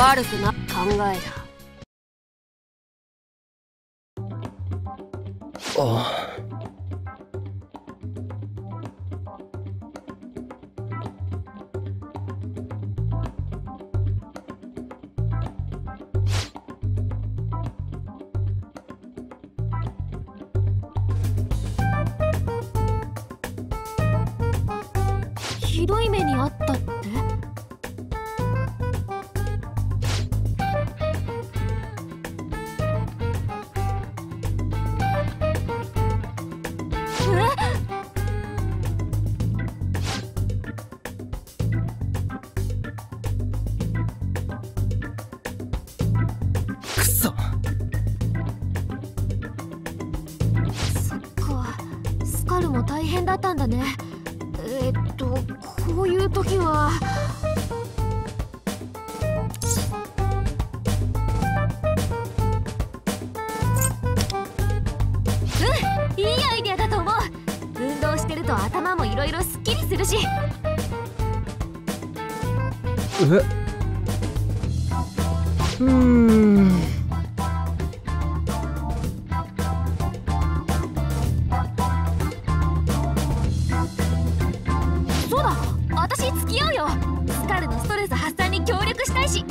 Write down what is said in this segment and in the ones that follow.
悪くな考えだあひどい目にあっろいろすっきりするし。え？うーん。そうだ。私付き合うよ。スカルのストレス発散に協力したいし。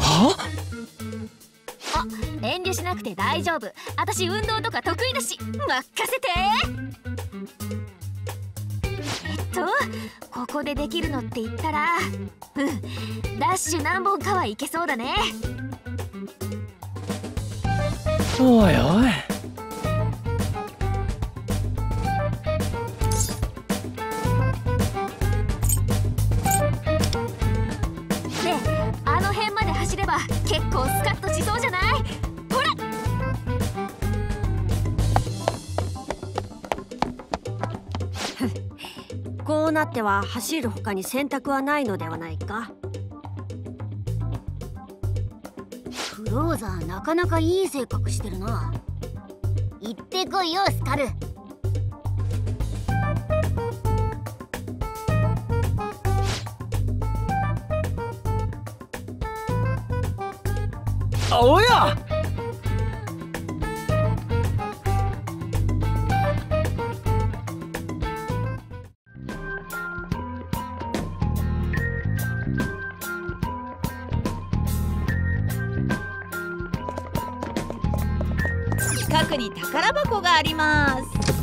は？あくて大丈夫。私運動とか得意だし任せて。えっとここでできるのって言ったらうん。ダッシュ何本かはいけそうだね。おいおい。なっては走る他に選択はないのではないか。クローザーなかなかいい性格してるな。行ってこいよスカル。おや！近くに宝箱があります。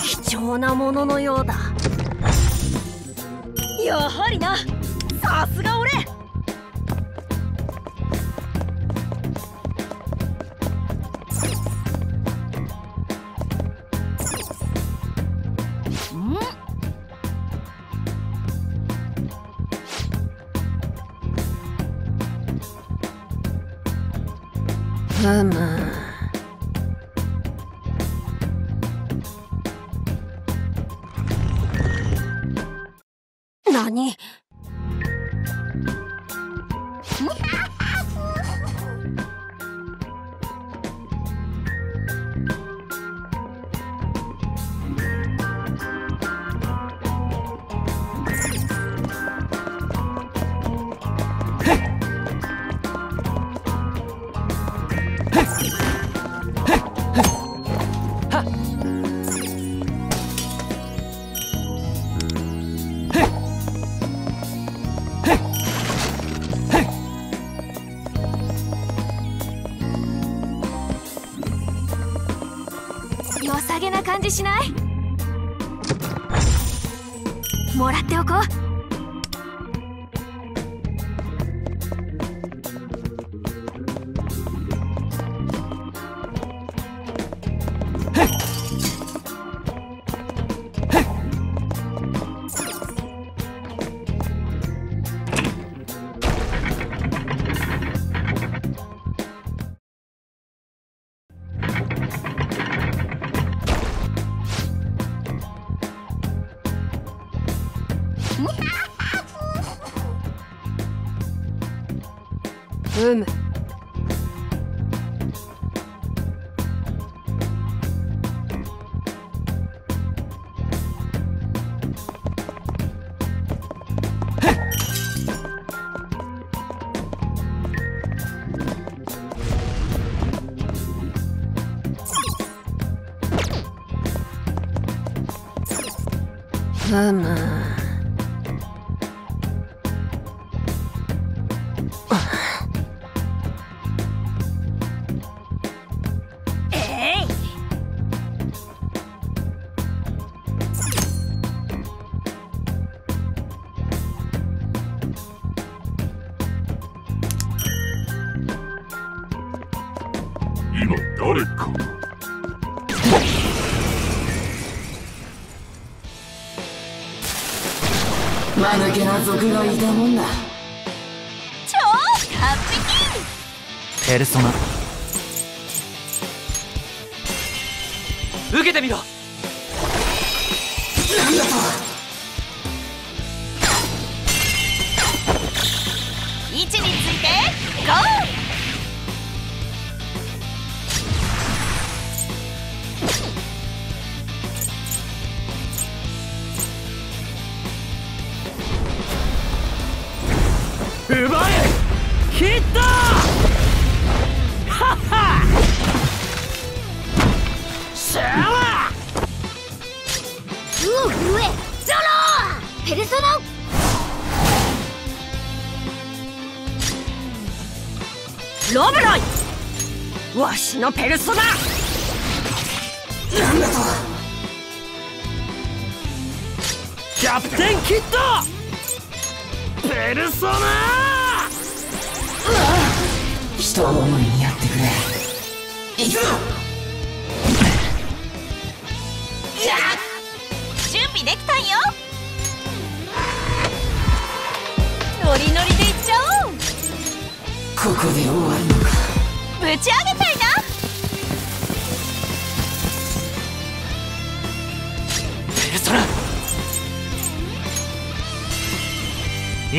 貴重なもののようだ。やはりな。さすが俺。ふ感じしない？もらっておこう。うむ間抜けな族がいたもんだ。超完璧。ペルソナ。受けてみろ。位置についてゴー切ったはっはシャワうお震えゾロペルソナロブロイわしのペルソナキャプテンキッドペルソナ人思いにやってくれ。いくぞ。準備できたんよ。ノリノリでいっちゃおう。ここで終わるのか。ぶち上げたいな。ペルソナ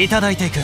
いただいていく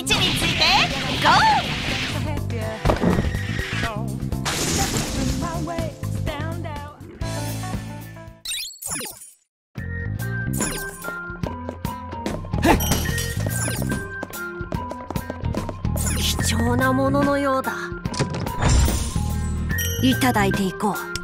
位置についてゴー！貴重なもののようだ。いただいていこう。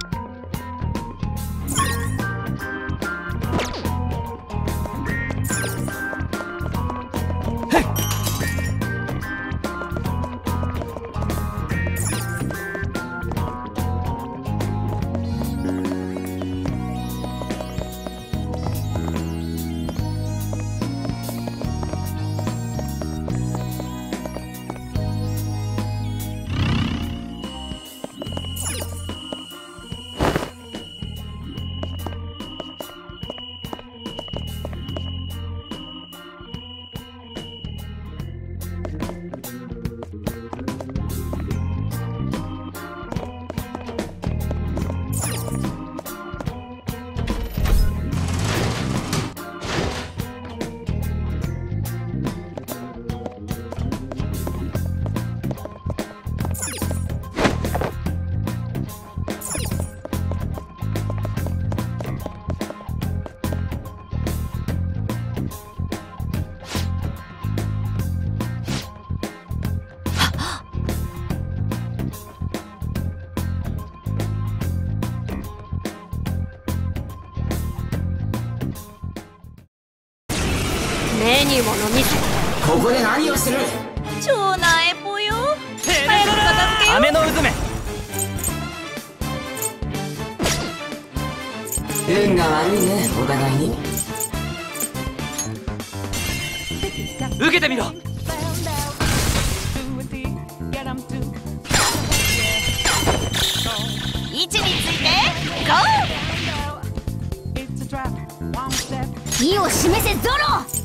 ここで何をする？超なえぽよ。早く片付けよナ雨の渦め運が悪いねお互いに。受けてみろ。位置についてゴー。意を示せゾロ